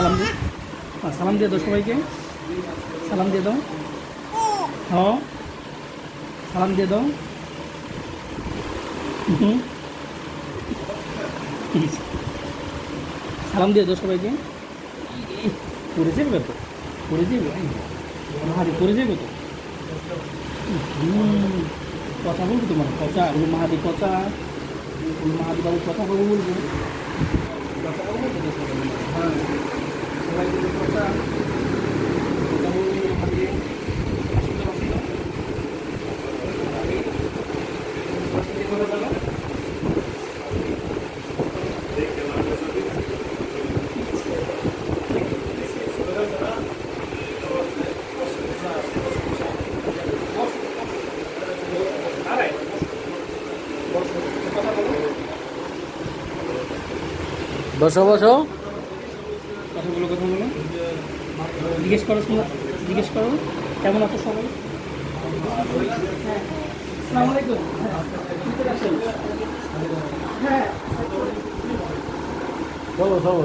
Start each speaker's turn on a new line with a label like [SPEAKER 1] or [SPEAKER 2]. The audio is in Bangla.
[SPEAKER 1] সালাম দিয়ে হ্যাঁ, সালাম দিয়ে দাও সবাইকে। সালাম দিয়ে দাও। হ্যাঁ সালাম দিয়ে দাও। হুম। সালাম দিয়ে দাও সবাইকে। পড়ে যাবে তো? পড়ে যাবে? মাহাদি পড়ে যাবে তো? কথা বলব তোমার কথা আমি মাহাদি কথা। মাহাদি বাবু কথা বলব বলব কথা বলব তো তোর সাথে? হ্যাঁ সবাই মিলে কথা কথা বলব মাহাদি আসলে আসলে
[SPEAKER 2] বসো বসো।
[SPEAKER 1] কথা বলো কথা বলো জিজ্ঞেস করো শোনা জিজ্ঞেস করো। কেমন আছো সবাই? হ্যাঁ।
[SPEAKER 2] চলো চলো